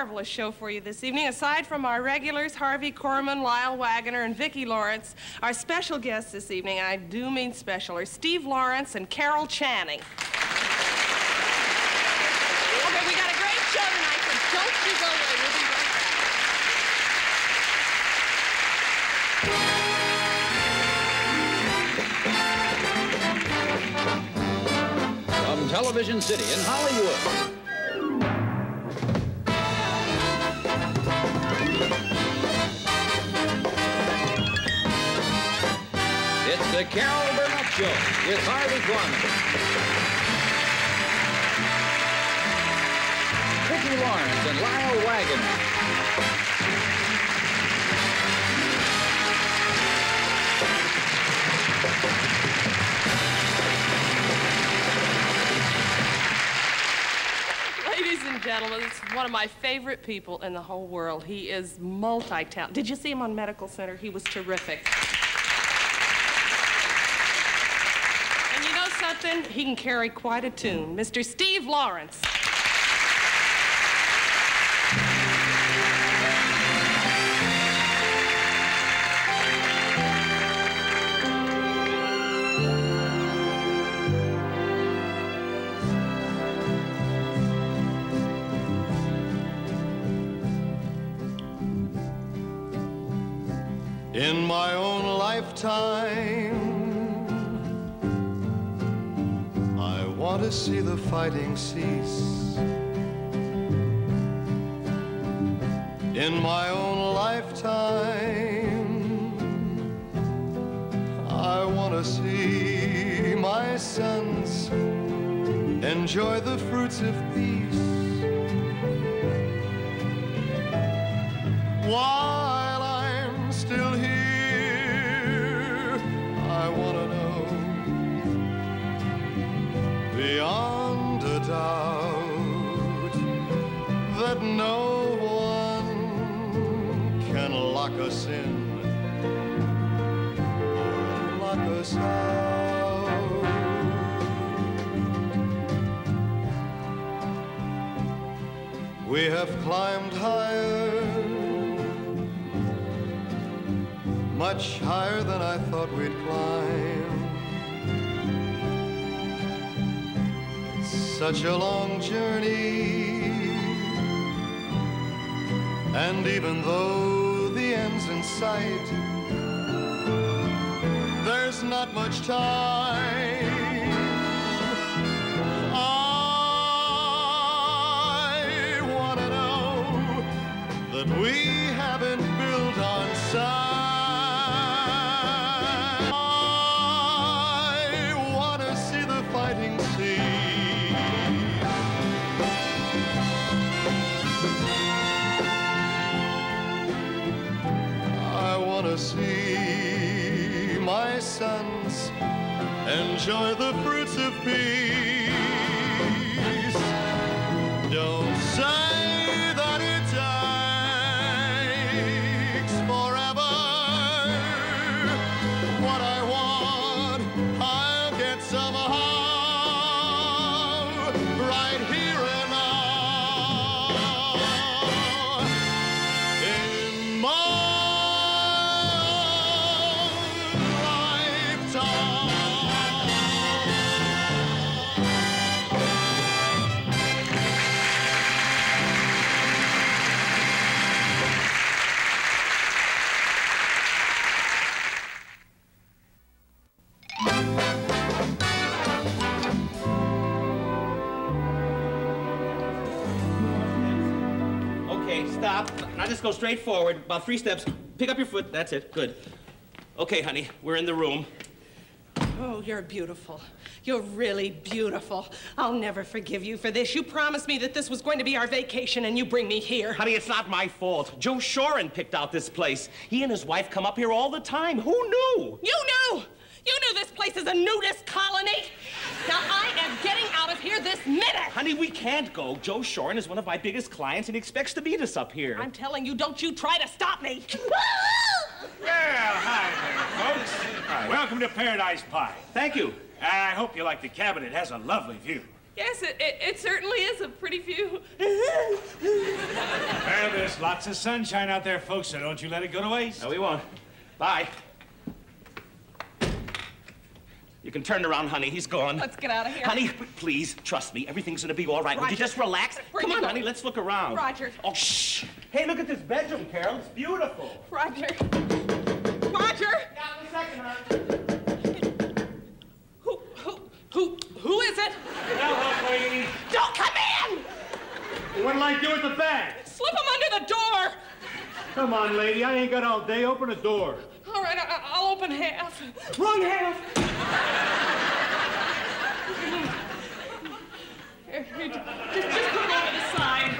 got a marvelous show for you this evening. Aside from our regulars, Harvey Korman, Lyle Waggoner, and Vicki Lawrence, our special guests this evening, I do mean special, are Steve Lawrence and Carol Channing. Okay, we got a great show tonight, so don't you go away. We'll be right back. From Television City in Hollywood. The Carol Burnett Show with Harvey Korman. Vicki Lawrence and Lyle Waggoner. Ladies and gentlemen, it's one of my favorite people in the whole world. He is multi-talented. Did you see him on Medical Center? He was terrific. And you know something? He can carry quite a tune. Mr. Steve Lawrence. In my own lifetime, want to see the fighting cease. In my own lifetime, I want to see my sons enjoy the fruits of peace. While climbed higher, much higher than I thought we'd climb. It's such a long journey, and even though the end's in sight, there's not much time. That we haven't built on sand. I want to see the fighting sea. I want to see my sons enjoy the fruits just go straight forward, about three steps. Pick up your foot. That's it. Good. Okay, honey, we're in the room. Oh, you're beautiful. You're really beautiful. I'll never forgive you for this. You promised me that this was going to be our vacation, and you bring me here. Honey, it's not my fault. Joe Shorin picked out this place. He and his wife come up here all the time. Who knew? You knew! You knew this place is a nudist colony! Now, I am getting out of here this minute! Honey, we can't go. Joe Shorin is one of my biggest clients and he expects to meet us up here. I'm telling you, don't you try to stop me! Well, hi there, folks. Welcome to Paradise Pie. Thank you. I hope you like the cabin. It has a lovely view. yes, it, it, it certainly is a pretty view. Well, there's lots of sunshine out there, folks, so don't you let it go to waste. No, we won't. Bye. You can turn around, honey. He's gone. Let's get out of here. Honey, please, trust me. Everything's gonna be all right. Would you just relax? Where Come on, going? honey. Let's look around. Roger. Oh, shh. Hey, look at this bedroom, Carol. It's beautiful. Roger. Roger. Got a second, honey. Who, who, who, who is it? Now, help, lady. Don't come in! What'll I do with the bag? Slip him under the door. Come on, lady. I ain't got all day. Open the door. All right, I, I'll open half. Wrong half. Just, just put it over the side.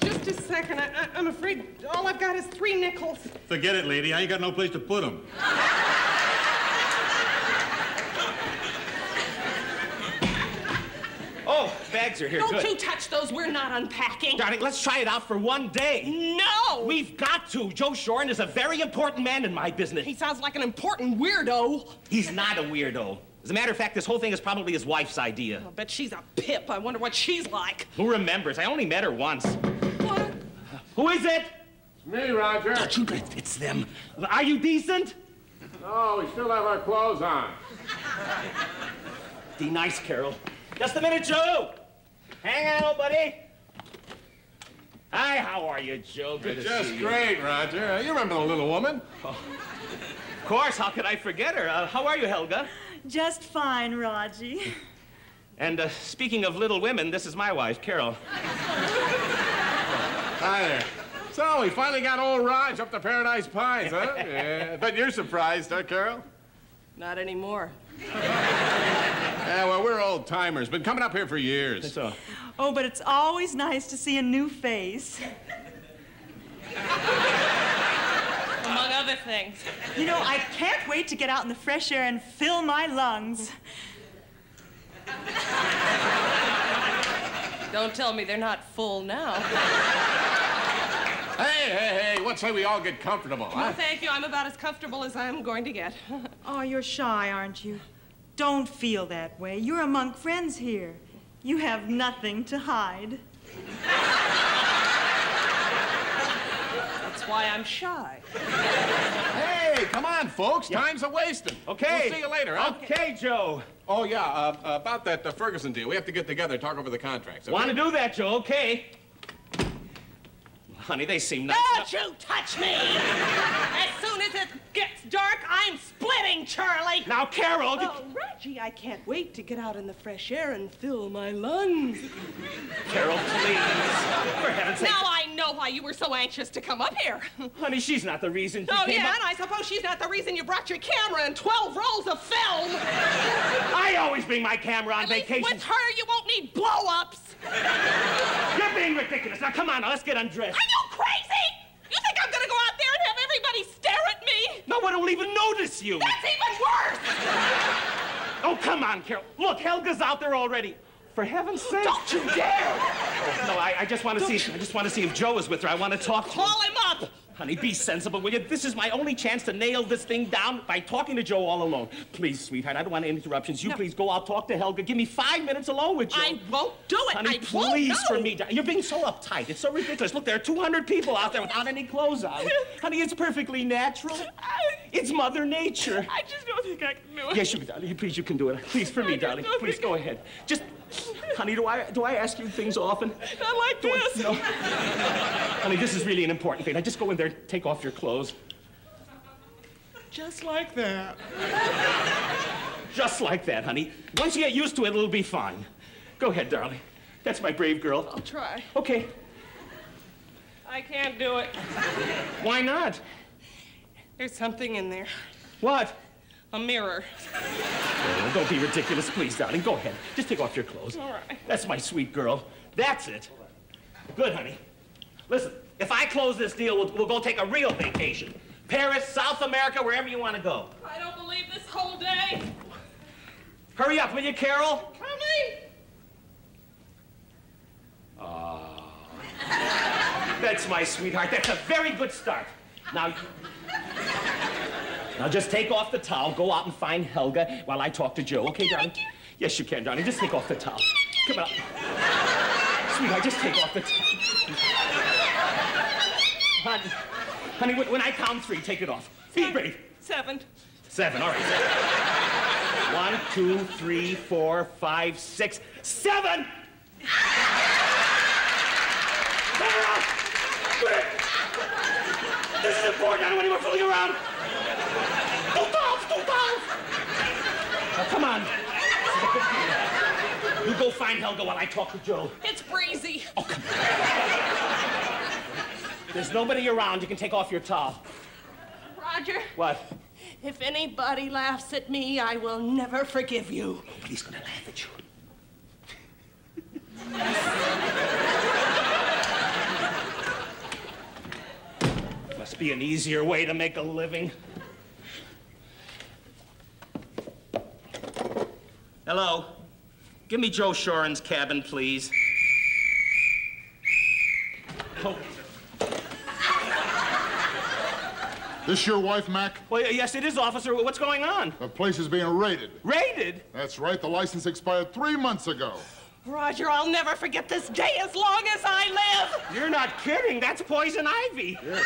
Just a second. I, I, I'm afraid all I've got is three nickels. Forget it, lady. I ain't got no place to put them. Oh, bags are here. Don't Good. you touch those. We're not unpacking. Darling, let's try it out for one day. No! We've got to. Joe Shoren is a very important man in my business. He sounds like an important weirdo. He's not a weirdo. As a matter of fact, this whole thing is probably his wife's idea. Oh, I bet she's a pip. I wonder what she's like. Who remembers? I only met her once. What? Who is it? It's me, Roger. Don't you let- It's them. Are you decent? No, we still have our clothes on. Be nice, Carol. Just a minute, Joe. Hang on, old buddy. Hi, how are you, Joe? Good to Just see you. great, Roger. Uh, You remember the little woman? Of course, how could I forget her? Uh, how are you, Helga? Just fine, Raji. And uh, speaking of little women, this is my wife, Carol. Hi there. So, we finally got old Raj up to Paradise Pines, huh? yeah. But you're surprised, huh, Carol? Not anymore. Yeah, well, we're old timers. Been coming up here for years. So, Oh, but it's always nice to see a new face. Among other things. You know, I can't wait to get out in the fresh air and fill my lungs. Don't tell me they're not full now. Hey, hey, hey, what say we all get comfortable, No, huh? thank you. I'm about as comfortable as I'm going to get. Oh, you're shy, aren't you? Don't feel that way. You're among friends here. You have nothing to hide. That's why I'm shy. Hey, come on, folks. Time's a wasting. okay. We'll see you later, huh? Okay, Joe. Oh, yeah, uh, about that uh, Ferguson deal. We have to get together, and talk over the contracts. okay? Want to do that, Joe? Okay. Honey, they seem nice. Don't you touch me! As soon as it gets dark, I'm splitting, Charlie. Now, Carol. d- Oh, Reggie, I can't wait to get out in the fresh air and fill my lungs. Carol, please. For heaven's sake. Now I know why you were so anxious to come up here. Honey, she's not the reason. she Oh, came yeah, up- and I suppose she's not the reason you brought your camera and 12 rolls of film. I always bring my camera on At least vacation. with her, you won't need blow-ups. You're being ridiculous. Now, come on, now, let's get undressed. Are you crazy? You think I'm gonna go out there and have everybody stare at one even notice you. That's even worse! Oh, come on, Carol. Look, Helga's out there already. For heaven's sake. Don't you dare! Oh, no, I, I just want to see. I just want to see if Joe is with her. I want to talk to him. Call him up! Honey, be sensible, will you? This is my only chance to nail this thing down by talking to Joe all alone. Please, sweetheart, I don't want any interruptions. You please go out, talk to Helga. Give me five minutes alone with Joe. I won't do it. Honey, I won't, please, no. for me. You're being so uptight. It's so ridiculous. Look, there are 200 people out there without any clothes on. Honey, it's perfectly natural. It's Mother Nature. I just don't think I can do it. Yes, you, darling. Please, you can do it. Please, for me, darling. Please, go ahead. Just, honey, do I do I ask you things often? Not like Do I- this. No. honey, this is really an important thing. I just go in there, and take off your clothes. Just like that. Just like that, honey. Once you get used to it, it'll be fine. Go ahead, darling. That's my brave girl. I'll try. Okay. I can't do it. Why not? There's something in there. What? A mirror. Oh, don't be ridiculous, please, darling. Go ahead. Just take off your clothes. All right. That's my sweet girl. That's it. Good, honey. Listen, if I close this deal, we'll, we'll go take a real vacation. Paris, South America, wherever you want to go. I don't believe this whole day. Hurry up, will you, Carol? Coming. Ah. That's my sweetheart. That's a very good start. Now, now just take off the towel, go out and find Helga while I talk to Joe. Okay, darling? Yes, you can, darling. Just take off the towel. Come on. Sweetheart, just take off the top. honey, honey, when, when I count three, take it off. Be brave. Seven. Seven, all right. Seven. One, two, three, four, five, six, seven! Sarah! Quick! This is important. I don't want anyone fooling around. Two dolls, two dolls! Now, come on. You go find Helga while I talk to Joe. It's breezy. Oh, come on. There's nobody around. You can take off your towel. Roger, What? if anybody laughs at me, I will never forgive you. Nobody's gonna laugh at you. Must be an easier way to make a living. Hello. Give me Joe Shoren's cabin, please. Oh, This your wife, Mac? well, yes, it is, officer. What's going on? The place is being raided. Raided? That's right, the license expired three months ago. Roger, I'll never forget this day as long as I live. You're not kidding. That's poison ivy. Carol,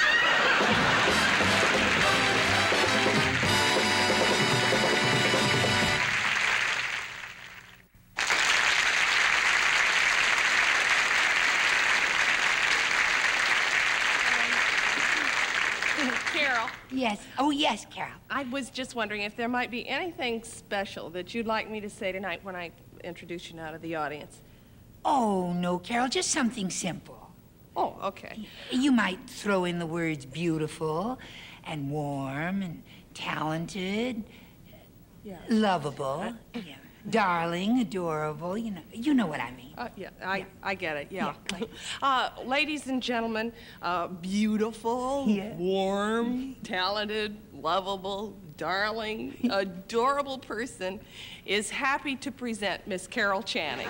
Yes. Oh, yes, Carol. I was just wondering if there might be anything special that you'd like me to say tonight when I introduce you now to the audience. Oh, no, Carol, just something simple. Oh, okay. You might throw in the words beautiful and warm and talented, Yeah. lovable, uh, yeah, darling, adorable, you know, you know what I mean. Uh, yeah, I, I get it, yeah. Yeah, uh, ladies and gentlemen, uh, beautiful, Yeah. warm, talented, lovable, darling, adorable person is happy to present Miss Carol Channing.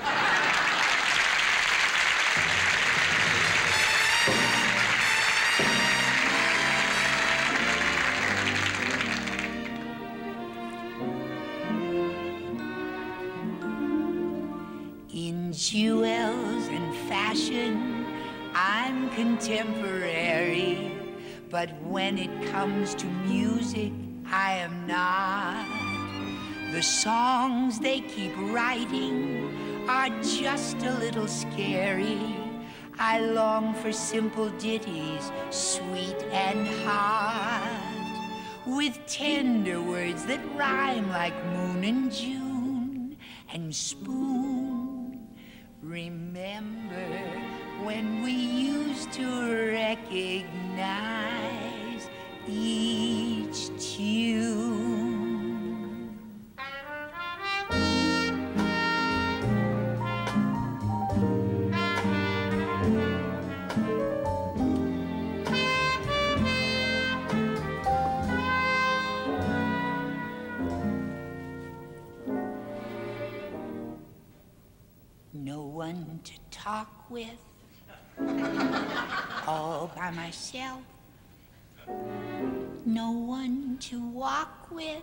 Jewels and fashion, I'm contemporary. But when it comes to music, I am not. The songs they keep writing are just a little scary. I long for simple ditties, sweet and hot, with tender words that rhyme like moon and June and spoon. Remember when we used to recognize each tune. One to talk with, all by myself. No one to walk with,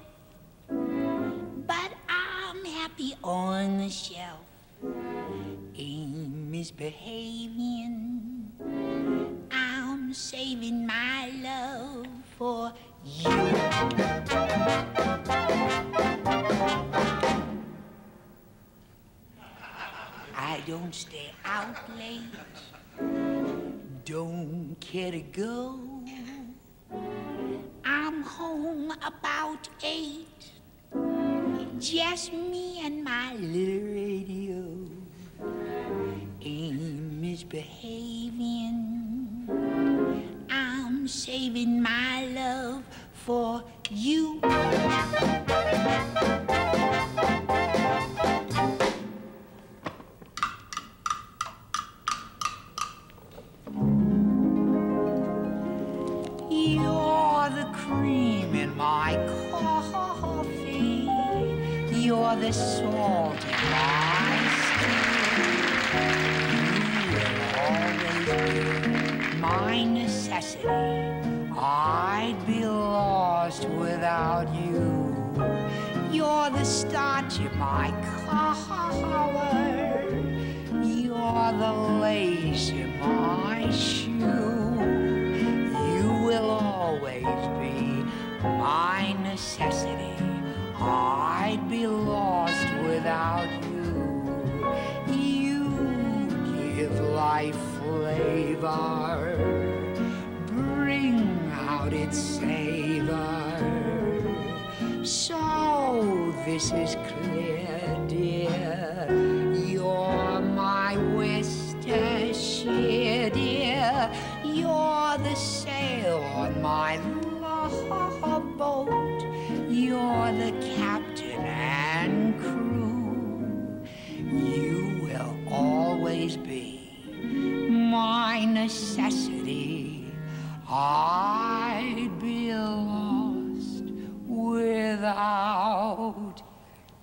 but I'm happy on the shelf. Ain't misbehaving. I'm saving my love for you. I don't stay out late. Don't care to go. I'm home about eight. Just me and my little radio. Ain't misbehaving. I'm saving my love for you.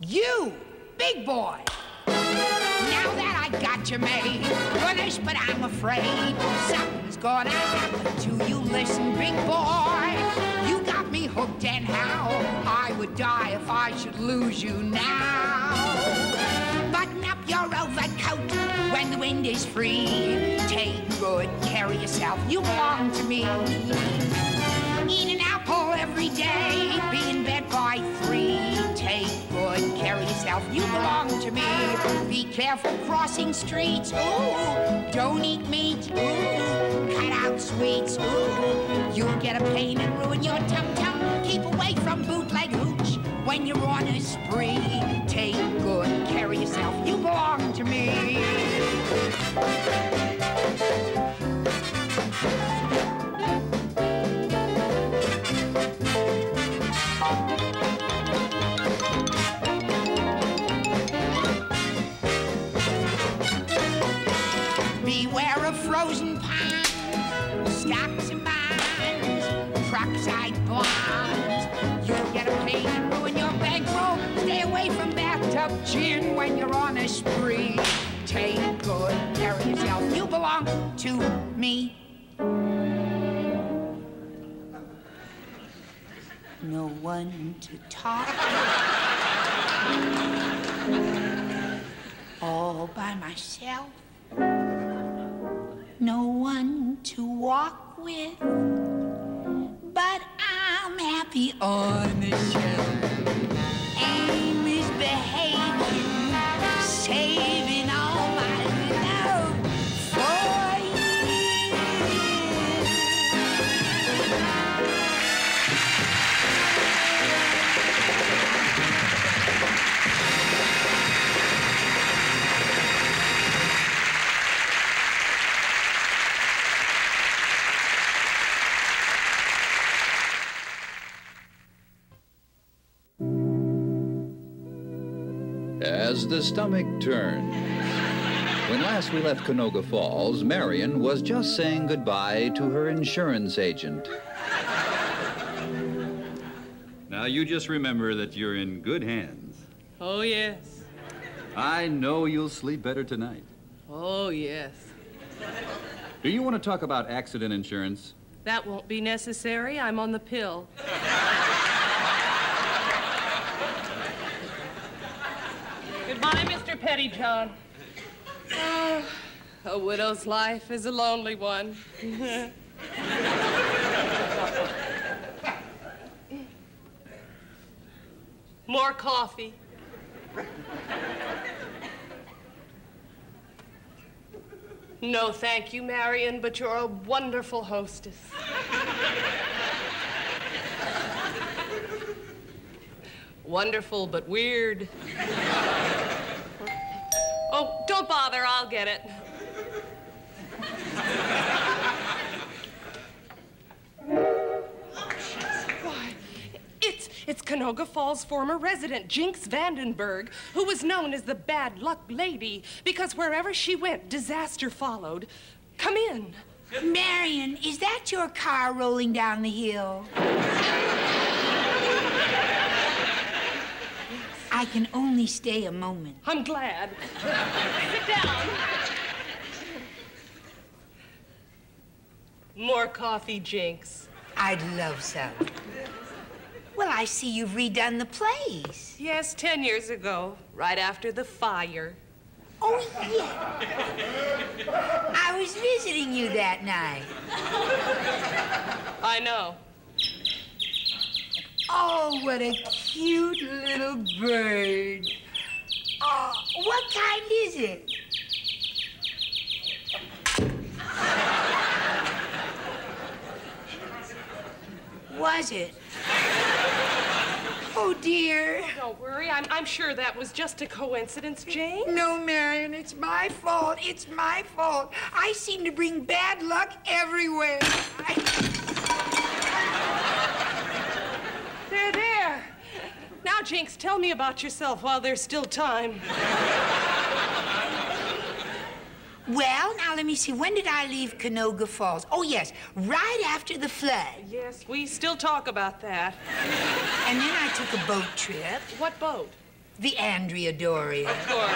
You, big boy. Now that I got you made, punish, but I'm afraid something's gonna happen to you. Listen, big boy, you got me hooked, and how I would die if I should lose you now. Button up your overcoat when the wind is free. Take good care of yourself, you belong to me. Eat an apple every day, be in bed by yourself, you belong to me. Be careful crossing streets, ooh. Don't eat meat, ooh. Cut out sweets, ooh. You'll get a pain and ruin your tum tum. Keep away from bootleg hooch when you're on a spree. Take good care of yourself, you belong to me. Gin when you're on a spree. Take good care of yourself. You belong to me. No one to talk. All by myself no one to walk with, but I'm happy on the shelf. The stomach turns. When last we left Canoga Falls, Marion was just saying goodbye to her insurance agent. Now, you just remember that you're in good hands. Oh, yes. I know you'll sleep better tonight. Oh, yes. Do you want to talk about accident insurance? That won't be necessary. I'm on the pill. Goodbye, Mr. Pettyjohn. Oh, ah, a widow's life is a lonely one. More coffee. No, thank you, Marion, but you're a wonderful hostess. Wonderful, but weird. Bother, I'll get it. Why, it's, it's Canoga Falls' former resident, Jinx Vandenberg, who was known as the bad luck lady because wherever she went, disaster followed. Come in. Marion, is that your car rolling down the hill? I can only stay a moment. I'm glad. Sit down. More coffee, Jinx. I'd love some. Well, I see you've redone the place. Yes, ten years ago, right after the fire. Oh, yeah. I was visiting you that night. I know. Oh, what a cute little bird. Oh, what kind is it? Was it? Oh, dear. Don't worry. I'm, I'm sure that was just a coincidence, Jane. No, Marion, it's my fault. It's my fault. I seem to bring bad luck everywhere. There, there. Now, Jinx, tell me about yourself while there's still time. Well, now let me see. When did I leave Canoga Falls? Oh, yes, right after the flood. Yes, we still talk about that. And then I took a boat trip. What boat? The Andrea Doria. Of course.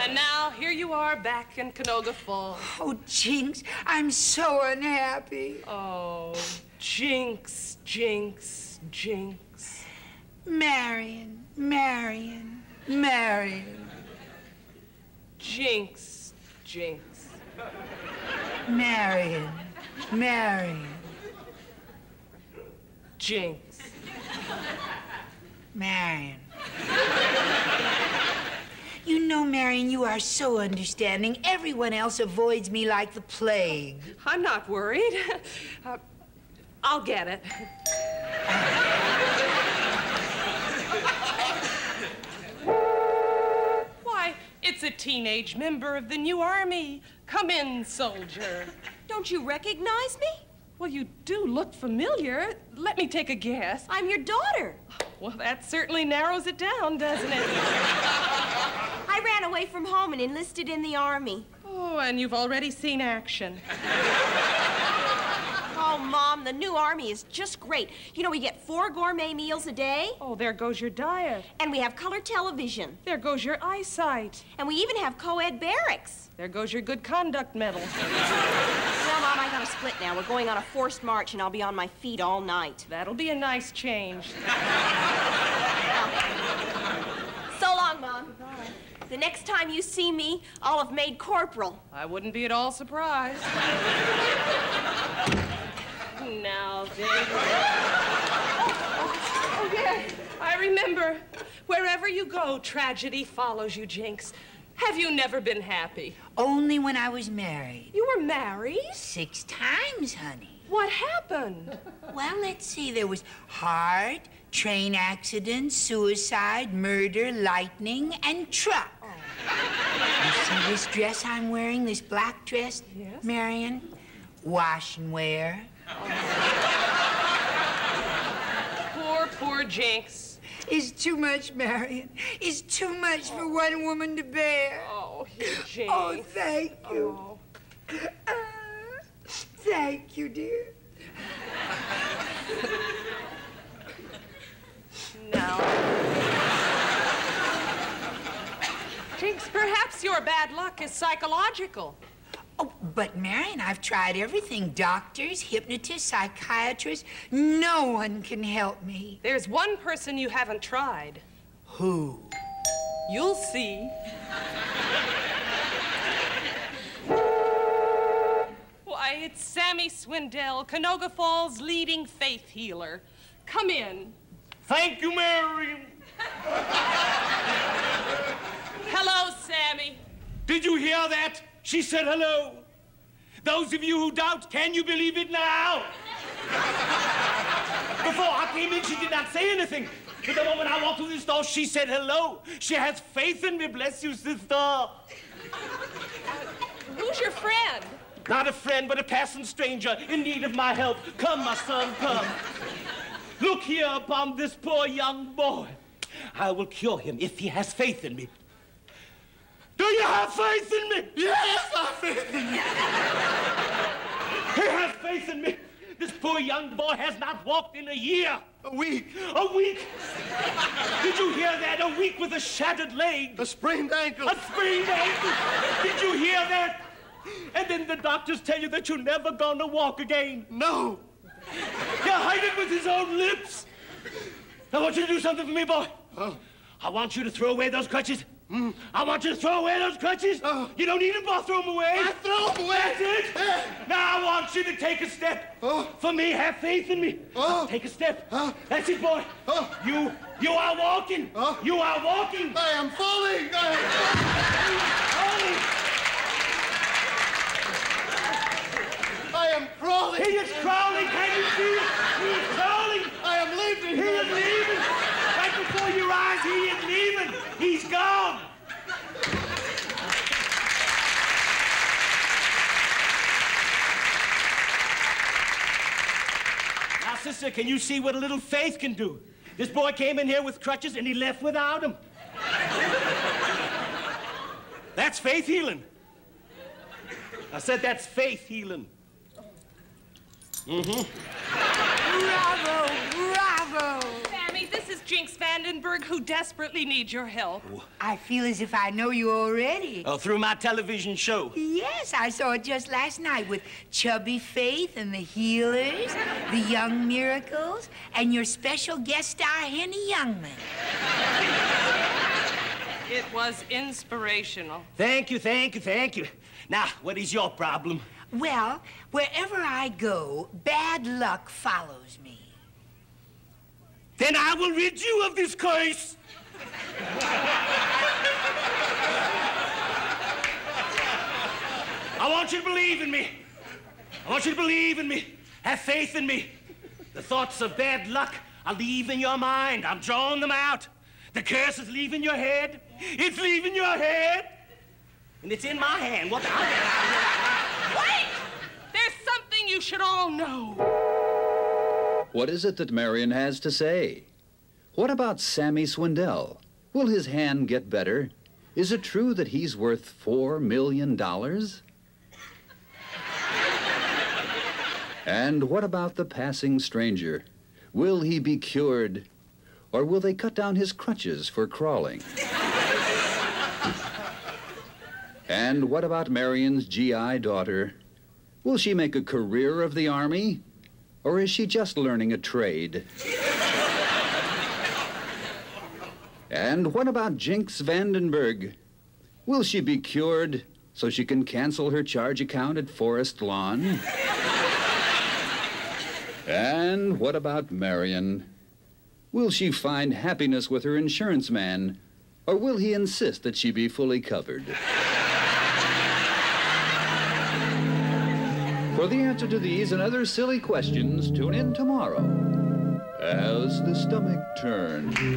And now here you are back in Canoga Falls. Oh, Jinx, I'm so unhappy. Oh, Jinx, Jinx, Jinx. Marion, Marion, Marion. Jinx, Jinx. Marion, Marion. Jinx. Marion. You know, Marion, you are so understanding. Everyone else avoids me like the plague. I'm not worried. Uh, I'll get it. Why, it's a teenage member of the new army. Come in, soldier. Don't you recognize me? Well, you do look familiar. Let me take a guess. I'm your daughter. Well, that certainly narrows it down, doesn't it? I ran away from home and enlisted in the army. Oh, and you've already seen action. Oh, Mom, the new army is just great. You know, we get four gourmet meals a day. Oh, there goes your diet. And we have color television. There goes your eyesight. And we even have co-ed barracks. There goes your good conduct medal. Well, Mom, I gotta split now. We're going on a forced march, and I'll be on my feet all night. That'll be a nice change. So long, Mom. The next time you see me, I'll have made corporal. I wouldn't be at all surprised. now, David. Oh, oh, yes. I remember. Wherever you go, tragedy follows you, Jinx. Have you never been happy? Only when I was married. You were married? Six times, honey. What happened? Well, let's see. There was heart, train accident, suicide, murder, lightning, and truck. Oh. You see this dress I'm wearing, this black dress, Yes. Marion? Wash and wear. Poor, poor Jinx. It's too much, Marion. It's too much for one woman to bear. Oh, here, Jinx. Oh, thank you. Oh. Ah, thank you, dear. Now. Jinx, perhaps your bad luck is psychological. Oh, but Marion, I've tried everything. Doctors, hypnotists, psychiatrists. No one can help me. There's one person you haven't tried. Who? You'll see. Why, it's Sammy Swindell, Canoga Falls' leading faith healer. Come in. Thank you, Marion. Hello, Sammy. Did you hear that? She said hello. Those of you who doubt, can you believe it now? Before I came in, she did not say anything. But the moment I walked through this door, she said hello. She has faith in me. Bless you, sister. Uh, who's your friend? Not a friend, but a passing stranger in need of my help. Come, my son, come. Look here upon this poor young boy. I will cure him if he has faith in me. Do you have faith in me? Yes, I have faith in you. He has faith in me. This poor young boy has not walked in a year. A week. A week? Did you hear that? A week with a shattered leg. A sprained ankle. A sprained ankle. Did you hear that? And then the doctors tell you that you're never gonna walk again. No. You hide it with his own lips. I want you to do something for me, boy. Oh. I want you to throw away those crutches Mm, I want you to throw away those crutches. you don't need them, both throw them away. I throw 'em away. That's it. Now I want you to take a step. For me, have faith in me. Take a step. That's it, boy. You, you are walking. You are walking. I am falling. I am I am crawling. He is crawling. Can you see it? He is crawling. I am leaving. He is leaving. Right before your eyes, he is. He's gone. Now, sister, can you see what a little faith can do? This boy came in here with crutches and he left without them. That's faith healing. I said that's faith healing. Mm-hmm. Bravo, bravo. Sammy, this is Jinx Vandenberg, who desperately needs your help. I feel as if I know you already. Oh, through my television show. Yes, I saw it just last night with Chubby Faith and the Healers, the Young Miracles, and your special guest star, Henny Youngman. It was inspirational. Thank you, thank you, thank you. Now, what is your problem? Well, wherever I go, bad luck follows me. Then I will rid you of this curse. I want you to believe in me. I want you to believe in me. Have faith in me. The thoughts of bad luck are leaving your mind. I'm drawing them out. The curse is leaving your head. It's leaving your head. And it's in my hand. What the Wait! There's something you should all know. What is it that Marion has to say? What about Sammy Swindell? Will his hand get better? Is it true that he's worth four million dollars? And what about the passing stranger? Will he be cured? Or will they cut down his crutches for crawling? and what about Marion's GI daughter? Will she make a career of the Army? Or is she just learning a trade? and what about Jinx Vandenberg? Will she be cured so she can cancel her charge account at Forest Lawn? and what about Marion? Will she find happiness with her insurance man, or will he insist that she be fully covered? For the answer to these and other silly questions, tune in tomorrow as the stomach turns. Stay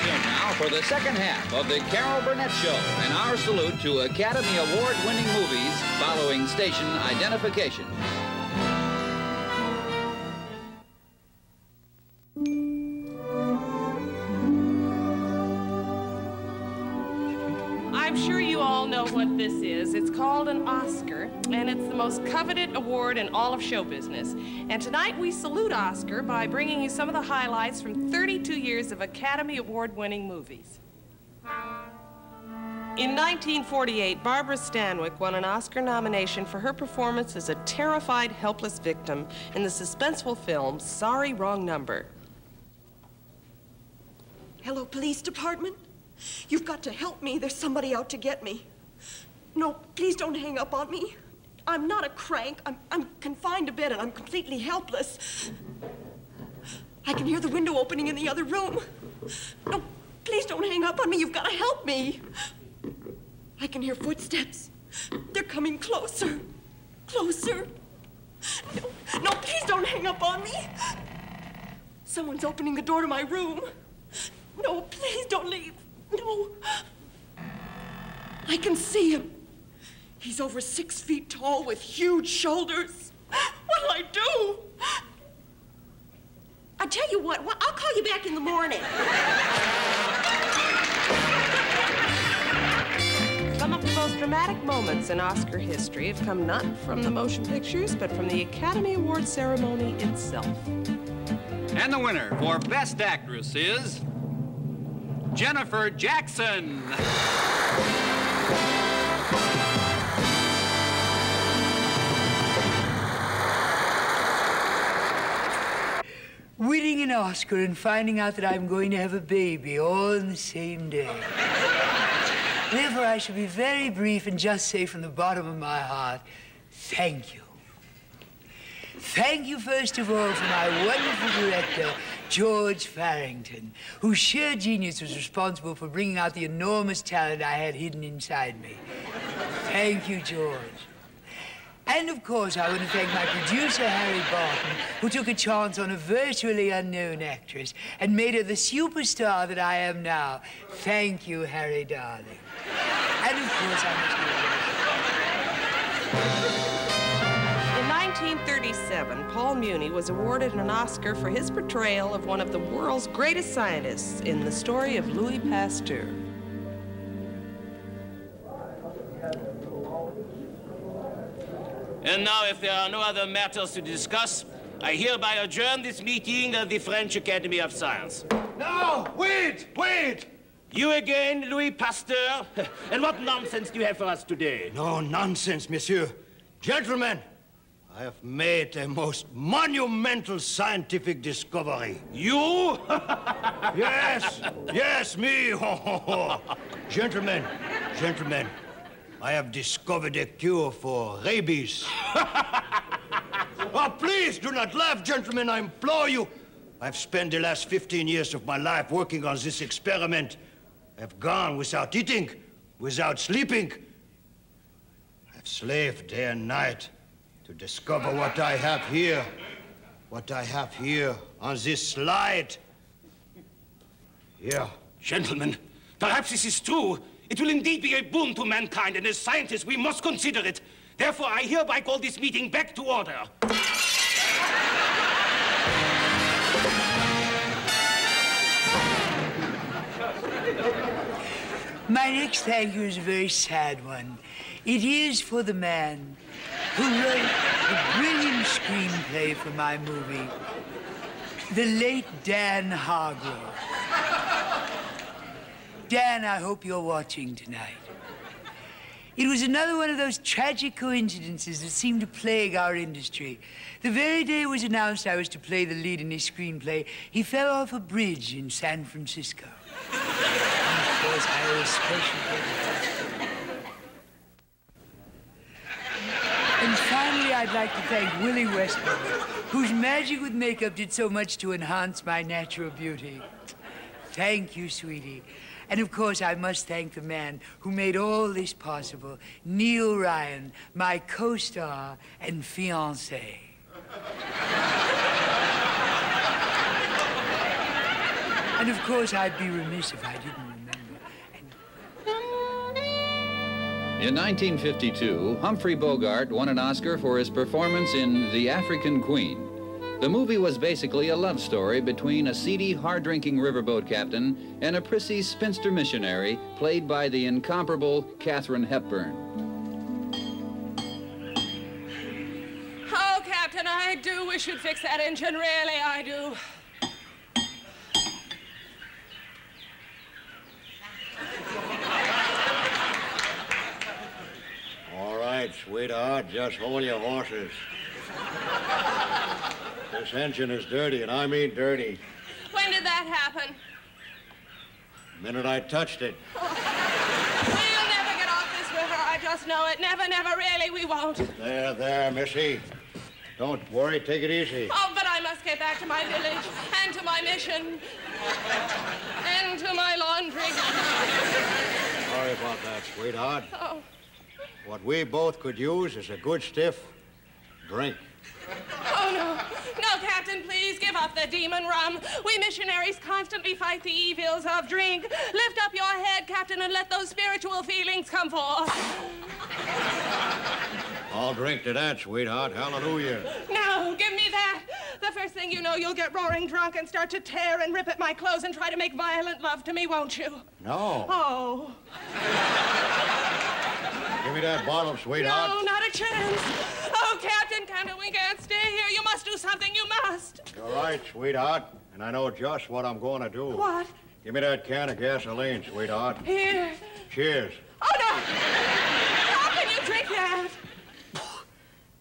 tuned now for the second half of the Carol Burnett Show and our salute to Academy Award winning movies following station identification. Know what this is. It's called an Oscar, and it's the most coveted award in all of show business. And tonight we salute Oscar by bringing you some of the highlights from 32 years of Academy Award winning movies. In 1948, Barbara Stanwyck won an Oscar nomination for her performance as a terrified, helpless victim in the suspenseful film Sorry, Wrong Number. Hello, police department? You've got to help me. There's somebody out to get me. No, please don't hang up on me. I'm not a crank. I'm, I'm confined to bed and I'm completely helpless. I can hear the window opening in the other room. No, please don't hang up on me. You've got to help me. I can hear footsteps. They're coming closer. Closer. No, no, please don't hang up on me. Someone's opening the door to my room. No, please don't leave. No. I can see him. He's over six feet tall with huge shoulders. What'll I do? I tell you what, well, I'll call you back in the morning. Some of the most dramatic moments in Oscar history have come not from the motion pictures, but from the Academy Award ceremony itself. And the winner for Best Actress is Jennifer Jackson. Winning an Oscar and finding out that I'm going to have a baby all in the same day. Therefore, I shall be very brief and just say from the bottom of my heart, thank you. Thank you, first of all, for my wonderful director, George Farrington, whose sheer genius was responsible for bringing out the enormous talent I had hidden inside me. Thank you, George. And of course, I want to thank my producer, Harry Barton, who took a chance on a virtually unknown actress and made her the superstar that I am now. Thank you, Harry, darling. And of course, I must In 1937, Paul Muni was awarded an Oscar for his portrayal of one of the world's greatest scientists in the story of Louis Pasteur. And now, if there are no other matters to discuss, I hereby adjourn this meeting of the French Academy of Science. No! Wait! Wait! You again, Louis Pasteur? and what nonsense do you have for us today? No nonsense, monsieur. Gentlemen, I have made a most monumental scientific discovery. You? yes, yes, me. gentlemen, gentlemen, I have discovered a cure for rabies. oh, please do not laugh, gentlemen, I implore you. I've spent the last 15 years of my life working on this experiment. I've gone without eating, without sleeping. I've slaved day and night to discover what I have here. What I have here on this slide. Here. Gentlemen, perhaps this is true. It will indeed be a boon to mankind, and as scientists, we must consider it. Therefore, I hereby call this meeting back to order. My next thank you is a very sad one. It is for the man who wrote the brilliant screenplay for my movie, the late Dan Hargrove. Dan, I hope you're watching tonight. It was another one of those tragic coincidences that seem to plague our industry. The very day it was announced I was to play the lead in his screenplay, he fell off a bridge in San Francisco. Of course, I a special. And finally, I'd like to thank Willie Westbrook, whose magic with makeup did so much to enhance my natural beauty. Thank you, sweetie. And of course, I must thank the man who made all this possible, Neil Ryan, my co-star and fiancé. and of course, I'd be remiss if I didn't remember. In 1952, Humphrey Bogart won an Oscar for his performance in The African Queen. The movie was basically a love story between a seedy, hard-drinking riverboat captain and a prissy spinster missionary played by the incomparable Katharine Hepburn. Oh, Captain, I do wish you'd fix that engine. Really, I do. All right, sweetheart, just hold your horses. This engine is dirty, and I mean dirty. When did that happen? The minute I touched it. We'll never get off this river. I just know it. Never, never, really, we won't. There, there, Missy. Don't worry, take it easy. Oh, but I must get back to my village and to my mission and to my laundry. Sorry about that, sweetheart. Oh, What we both could use is a good stiff drink. oh no. No, Captain, please give up the demon rum. We missionaries constantly fight the evils of drink. Lift up your head, Captain, and let those spiritual feelings come forth. I'll drink to that, sweetheart. Hallelujah. No, give me that. The first thing you know, you'll get roaring drunk and start to tear and rip at my clothes and try to make violent love to me, won't you? No. Oh. Give me that bottle, sweetheart. No, not a chance. We can't stay here. You must do something. You must. You're right, sweetheart. And I know just what I'm going to do. What? Give me that can of gasoline, sweetheart. Here. Cheers. Oh, no. How can you drink that?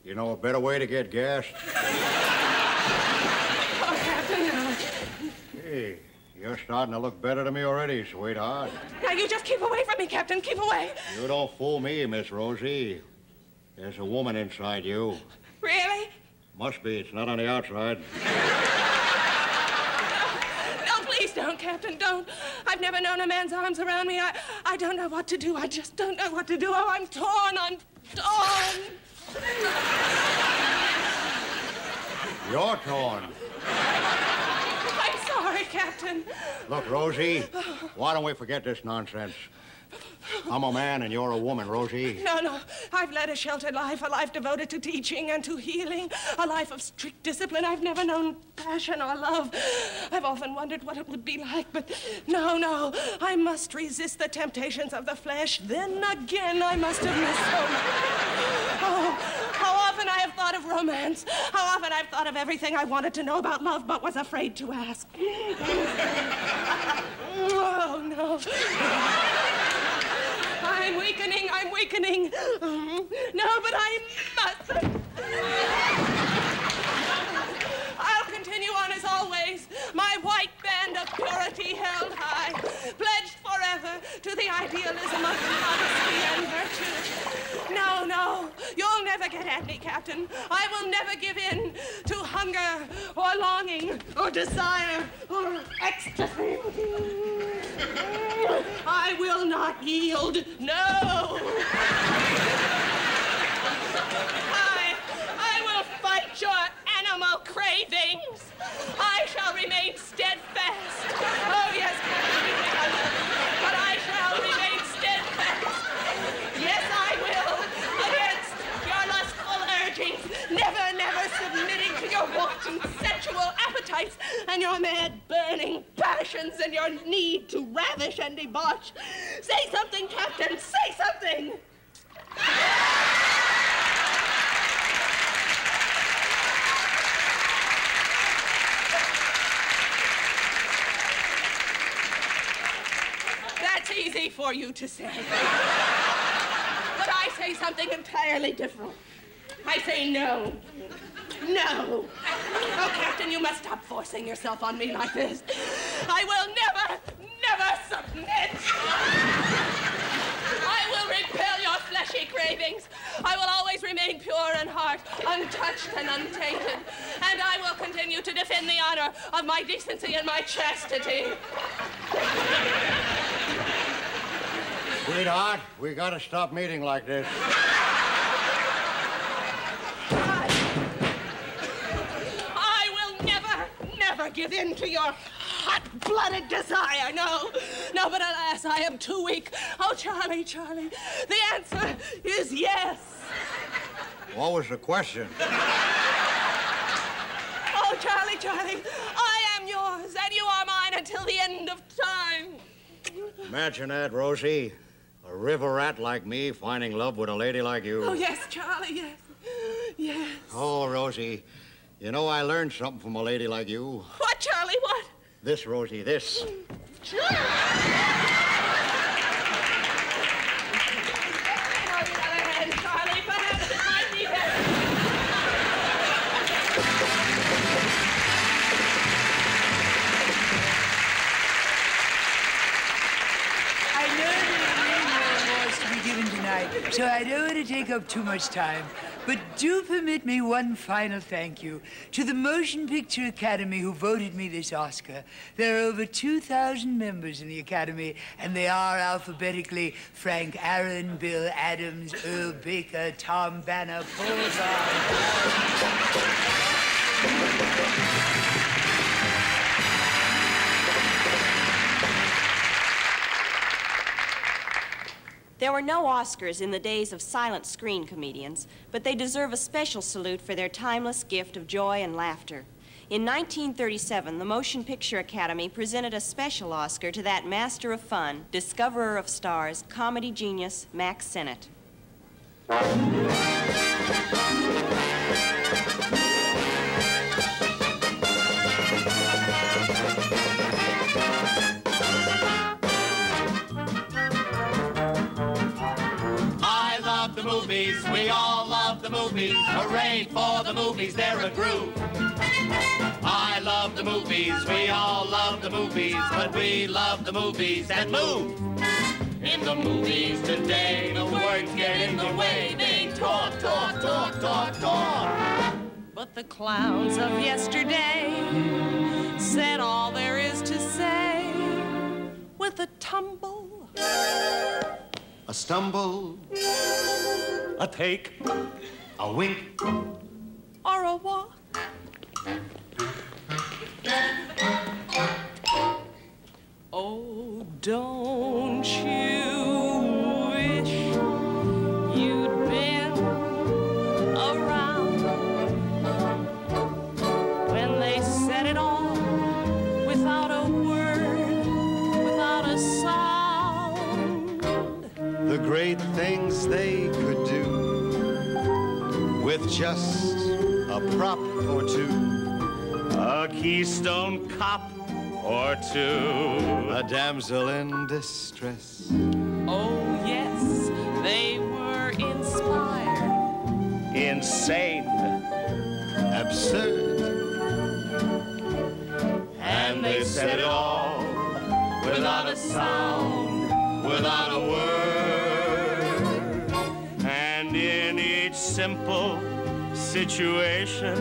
You know a better way to get gas? Oh, Captain, no. Hey, you're starting to look better to me already, sweetheart. Now, you just keep away from me, Captain. Keep away. You don't fool me, Miss Rosie. There's a woman inside you. Really? Must be. It's not on the outside. No, please don't, Captain. Don't. I've never known a man's arms around me. I, I don't know what to do. I just don't know what to do. Oh, I'm torn. I'm torn. You're torn. I'm sorry, Captain. Look, Rosie, why don't we forget this nonsense? I'm a man and you're a woman, Rosie. No, no. I've led a sheltered life, a life devoted to teaching and to healing, a life of strict discipline. I've never known passion or love. I've often wondered what it would be like, but no, no. I must resist the temptations of the flesh. Then again, I must have missed so. Oh, how often I have thought of romance. How often I've thought of everything I wanted to know about love but was afraid to ask. oh, no. I'm weakening, I'm weakening. No, but I mustn't. I'll continue on as always, my white band of purity held high, pledged forever to the idealism of modesty and virtue. No, no, you'll never get at me, Captain. I will never give in to hunger or longing or desire or ecstasy. I will not yield. No. I, I will fight your animal cravings. I shall remain steadfast. Oh, yes, Captain, but I shall remain steadfast. Yes, I will, against your lustful urgings, never, never submitting to your sensual appetites and your mad burning passions and your need to ravish and debauch. Say something, Captain, say something! That's easy for you to say. But I say something entirely different. I say no. No. Oh, Captain, you must stop forcing yourself on me like this. I will never, never submit. I will repel your fleshy cravings. I will always remain pure in heart, untouched and untainted. And I will continue to defend the honor of my decency and my chastity. Sweetheart, we gotta stop meeting like this. I will never, never give in to your hot-blooded desire. No, no, but alas, I am too weak. Oh, Charlie, Charlie, the answer is yes. What was the question? Oh, Charlie, Charlie, I am yours, and you are mine until the end of time. Imagine that, Rosie. A river rat like me finding love with a lady like you. Oh, yes, Charlie, yes. Yes. Oh, Rosie, you know I learned something from a lady like you. What, Charlie, what? This, Rosie, this. On the other hand, Charlie, perhaps it might be better. I know there are many more awards to be given tonight, so I don't want to take up too much time. But do permit me one final thank you to the Motion Picture Academy who voted me this Oscar. There are over 2,000 members in the Academy, and they are alphabetically Frank Aaron, Bill Adams, Earl Baker, Tom Banner, Paul Bond. There were no Oscars in the days of silent screen comedians, but they deserve a special salute for their timeless gift of joy and laughter. In 1937, the Motion Picture Academy presented a special Oscar to that master of fun, discoverer of stars, comedy genius, Mack Sennett. Movies. Hooray for the movies, they're a groove. I love the movies. We all love the movies, but we love the movies that move. In the movies today, the words get in the way. They talk, talk, talk, talk, talk. But the clowns of yesterday said all there is to say with a tumble. A stumble, A take. A wink, or a walk. Oh, don't you wish you'd been around when they said it all without a word, without a sound? the great with just a prop or two. A Keystone Cop or two. A damsel in distress. Oh, yes, they were inspired. Insane. Absurd. And they said it all without a sound, without a word. Simple situation,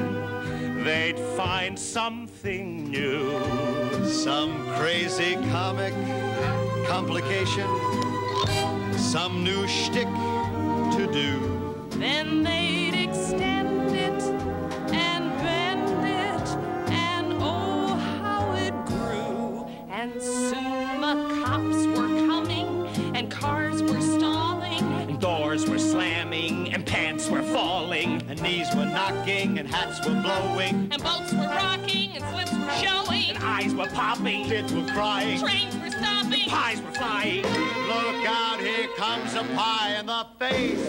they'd find something new. Some crazy comic complication. Some new shtick to do. Then they'd extend And knees were knocking and hats were blowing. And boats were rocking, and slips were showing. And eyes were popping. Kids were crying. Trains were stopping. Pies were flying. Look out, here comes a pie in the face.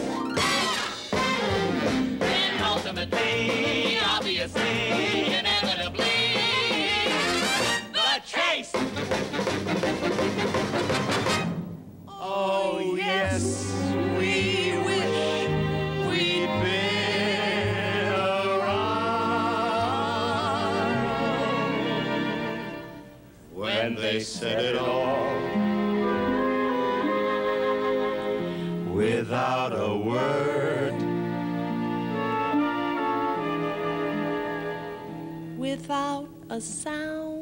And ultimately, obviously, inevitably, the chase. Oh, yes, we wish they said it all without a word, without a sound.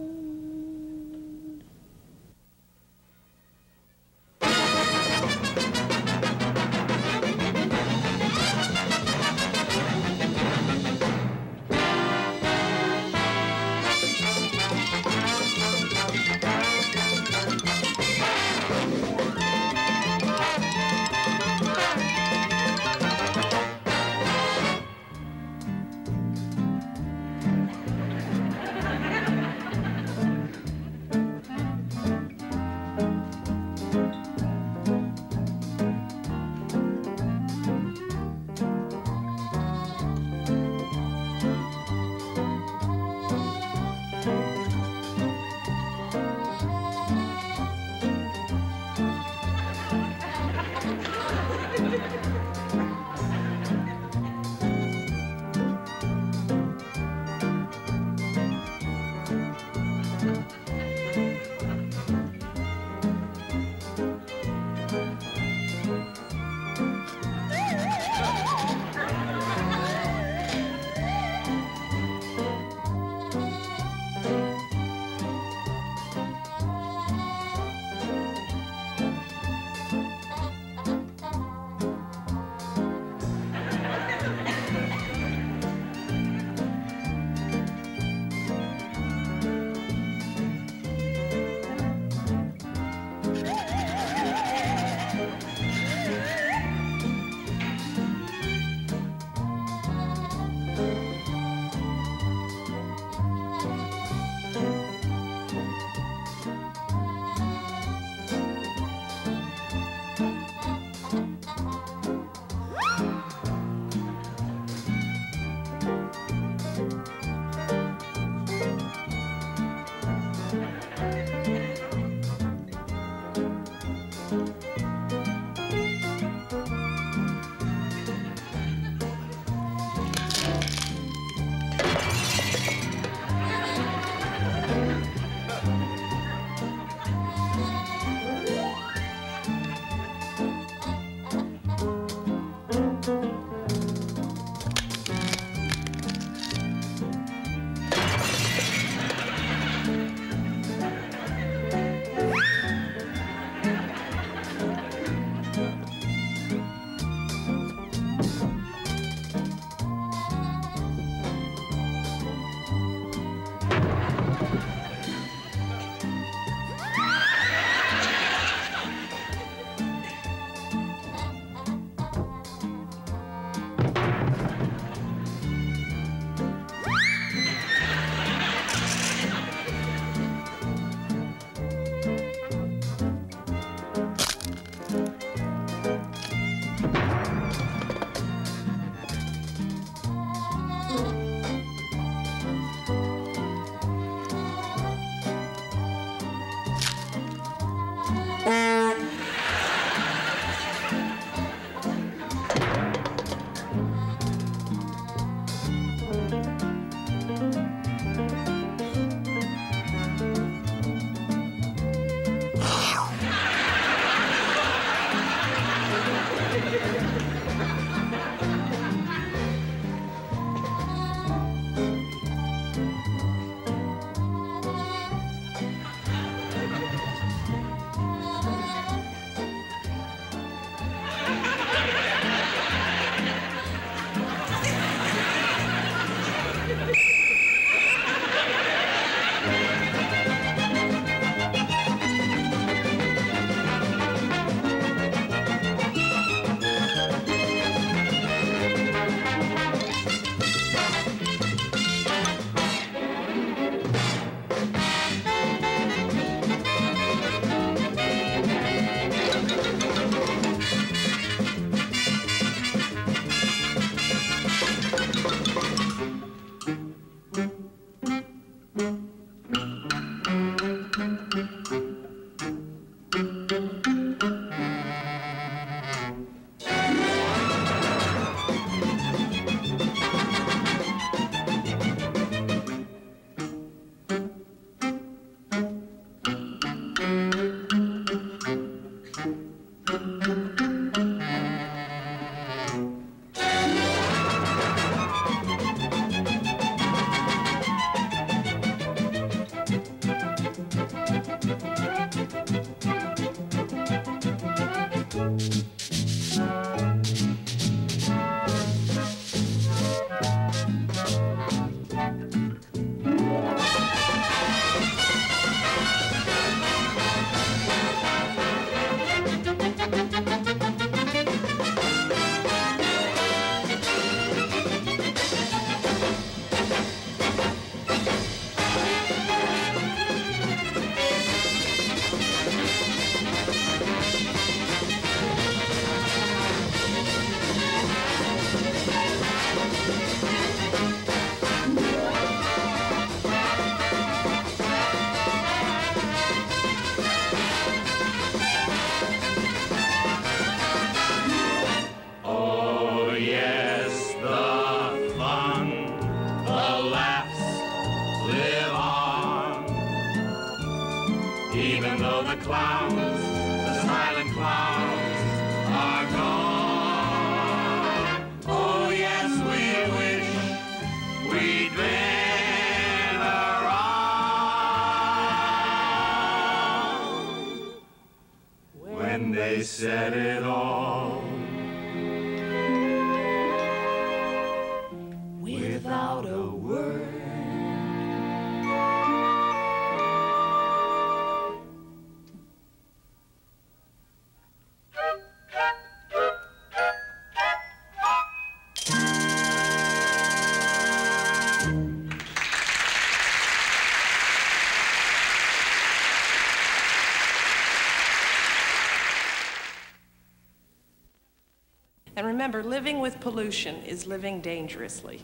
And remember, living with pollution is living dangerously.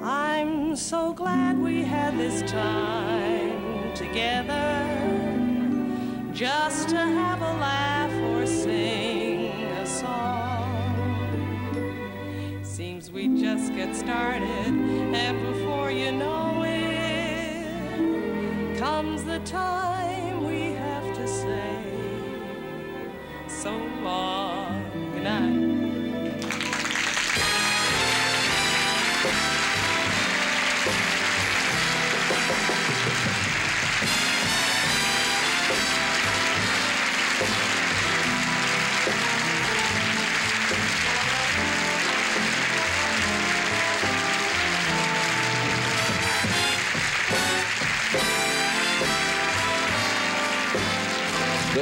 I'm so glad we had this time together just to have a laugh or sing a song. Seems we just get started, and before you know it, comes the time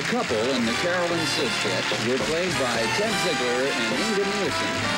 couple in the Carolyn Sid were played by Ted Zeigler and Inga Nielsen.